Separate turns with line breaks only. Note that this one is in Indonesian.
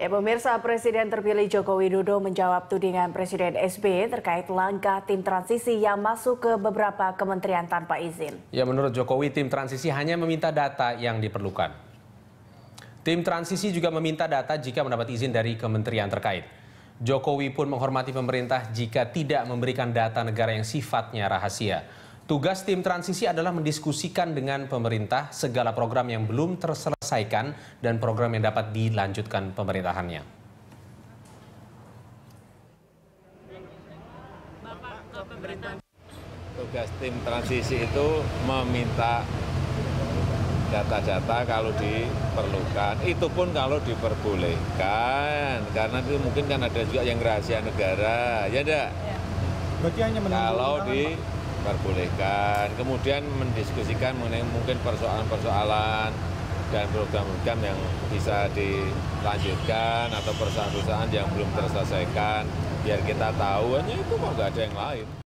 Ya pemirsa, Presiden terpilih Joko Widodo menjawab tudingan Presiden SBY terkait langkah tim transisi yang masuk ke beberapa kementerian tanpa izin.
Ya menurut Jokowi, tim transisi hanya meminta data yang diperlukan. Tim transisi juga meminta data jika mendapat izin dari kementerian terkait. Jokowi pun menghormati pemerintah jika tidak memberikan data negara yang sifatnya rahasia. Tugas tim transisi adalah mendiskusikan dengan pemerintah segala program yang belum terselesaikan dan program yang dapat dilanjutkan pemerintahannya.
Tugas tim transisi itu meminta data-data kalau diperlukan, itu pun kalau diperbolehkan, karena itu mungkin kan ada juga yang rahasia negara, ya enggak? Ya. Berarti hanya kalau di diperbolehkan, kemudian mendiskusikan mengenai mungkin persoalan-persoalan dan program-program yang bisa dilanjutkan atau perusahaan-perusahaan yang belum terselesaikan, biar kita tahu hanya itu kok nggak ada yang lain.